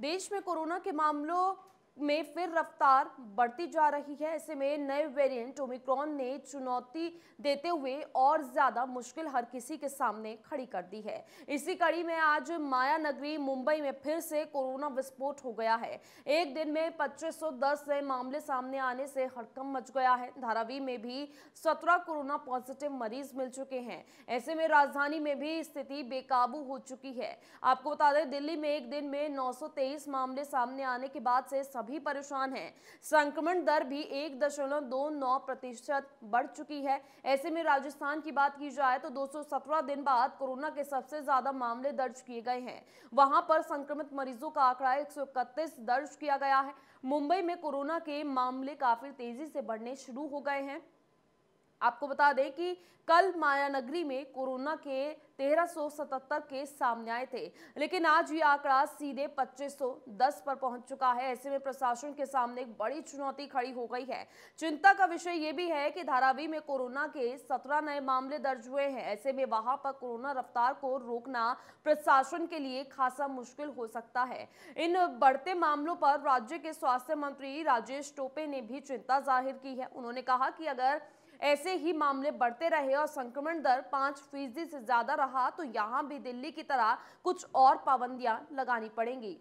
देश में कोरोना के मामलों में फिर रफ्तार बढ़ती जा रही है। ऐसे में नए वेरिएंट ओमिक्रॉन ने चुनौती देते हुए और ज़्यादा मुश्किल हर किसी के सामने खड़ी कर दी है। इसी कड़ी में आज माया नगरी मुंबई में फिर से कोरोना विस्फोट हो गया है। एक दिन में 2510 नए मामले सामने आने से हड़कम मच गया है। धारावी में भी 17 कोरोना पॉजिटिव मरीज़ मिल चुके हैं। ऐसे में राजधानी में भी स्थिति बेकाबू हो चुकी है। आपको बता दें, दिल्ली में एक दिन में नौ सौ तेईस मामले सामने आने के बाद से सभी सभी परेशान हैं। संक्रमण दर भी एक दशमलव दो नौ प्रतिशत बढ़ चुकी है। ऐसे में राजस्थान की बात की जाए तो 217 दिन बाद कोरोना के सबसे ज़्यादा मामले दर्ज किए गए हैं। वहाँ पर संक्रमित मरीजों का आंकड़ा एक सौ इकतीस दर्ज किया गया है। मुंबई में कोरोना के मामले काफ़ी तेज़ी से बढ़ने शुरू हो गए हैं। आपको बता दें कि कल मायानगरी में कोरोना के 1377 केस सामने आए थे, लेकिन आज ये आंकड़ा सीधे 2510 पर पहुँच चुका है। ऐसे में प्रशासन के सामने एक बड़ी चुनौती खड़ी हो गई है। चिंता का विषय ये भी है कि धारावी में कोरोना के 17 नए मामले दर्ज हुए हैं। ऐसे में वहाँ पर कोरोना रफ्तार को रोकना प्रशासन के लिए खासा मुश्किल हो सकता है। इन बढ़ते मामलों पर राज्य के स्वास्थ्य मंत्री राजेश टोपे ने भी चिंता ज़ाहिर की है। उन्होंने कहा कि अगर ऐसे ही मामले बढ़ते रहे और संक्रमण दर पाँच फ़ीसदी से ज़्यादा रहा तो यहाँ भी दिल्ली की तरह कुछ और पाबंदियाँ लगानी पड़ेंगी।